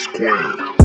squared.